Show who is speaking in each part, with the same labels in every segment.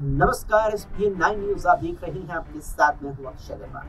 Speaker 1: नमस्कार S P nine news आप देख रहे हैं आपके साथ, में हूँ अक्षय वर्मा।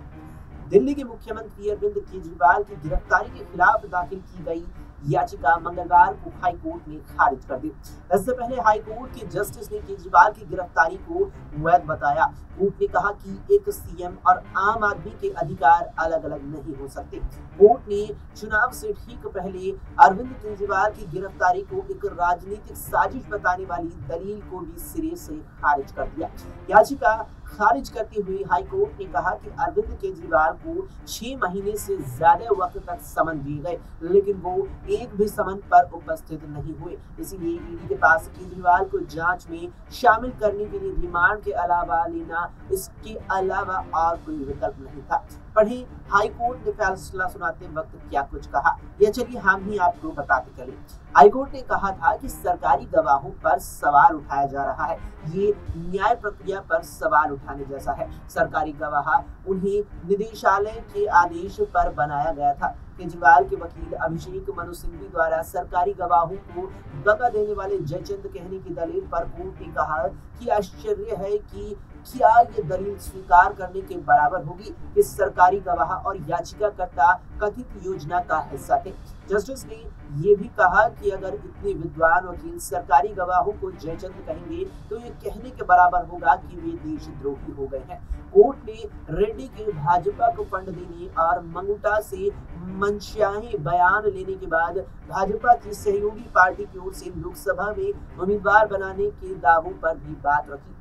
Speaker 1: दिल्ली के मुख्यमंत्री अरविंद केजरीवाल की गिरफ्तारी के खिलाफ दाखिल की गई याचिका मंगलवार को हाई कोर्ट ने खारिज कर दी। इससे पहले हाई कोर्ट के जस्टिस ने केजरीवाल की गिरफ्तारी को वैध बताया। कोर्ट ने कहा कि एक सीएम और आम आदमी के अधिकार अलग अलग नहीं हो सकते। कोर्ट ने चुनाव से ठीक पहले अरविंद केजरीवाल की गिरफ्तारी को एक राजनीतिक साजिश बताने वाली दलील को भी सिरे से खारिज कर दिया। याचिका खारिज करते हुए हाईकोर्ट ने कहा कि अरविंद केजरीवाल को छह महीने से ज़्यादा वक्त तक समन दिए गए, लेकिन वो एक भी समन पर उपस्थित नहीं हुए। इसीलिए ईडी के पास केजरीवाल को जाँच में शामिल करने के लिए रिमांड के अलावा लेना, इसके अलावा और कोई विकल्प नहीं था। पढ़े हाईकोर्ट ने फैसला सुनाते वक्त क्या कुछ कहा। यह चलिए हम ही आपको बताते चले। हाईकोर्ट ने कहा था कि सरकारी गवाहों पर सवाल उठाया जा रहा है। ये न्याय प्रक्रिया पर सवाल उठाने जैसा है। सरकारी गवाह उन्हें निदेशालय के आदेश पर बनाया गया था केजरीवाल के वकील अभिषेक मनु सिंघवी द्वारा सरकारी गवाहों को दगा देने वाले जयचंद कहने की दलील पर कोर्ट ने कहा कि आश्चर्य है कि क्या ये दलील स्वीकार करने के बराबर होगी। कि सरकारी गवाह और याचिकाकर्ता कथित योजना का हिस्सा थे। जस्टिस ने ये भी कहा कि अगर इतने विद्वान वकील सरकारी गवाहों को जयचंद कहेंगे तो ये कहने के बराबर होगा कि वे देशद्रोही हो गए हैं। कोर्ट ने रेड्डी के भाजपा को फंड देने और मंगुटा से मनशाही बयान लेने के बाद भाजपा की सहयोगी पार्टी की ओर से लोकसभा में उम्मीदवार बनाने के दावों पर भी बात रखी।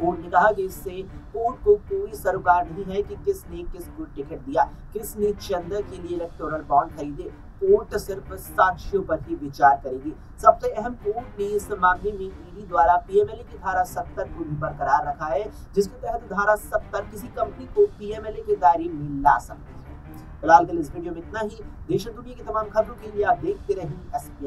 Speaker 1: कोर्ट ने कहा कि इससे कोर्ट को कोई सरोकार नहीं है कि किसने किसको टिकट दिया। किसने चंदा के लिए इलेक्टोरल बॉन्ड खरीदे। कोर्ट सिर्फ़ साक्ष्यों पर ही विचार करेगी। सबसे अहम कोर्ट ने इस मामले में ईडी द्वारा पीएमएलए की धारा 70 को भी बरकरार रखा है, जिसके तहत धारा 70 किसी कंपनी को पीएमएलए के दायरे में ला सकती है। फ़िलहाल के इस वीडियो में इतना ही। देश और दुनिया की तमाम खबरों के लिए आप देखते रहें एस पी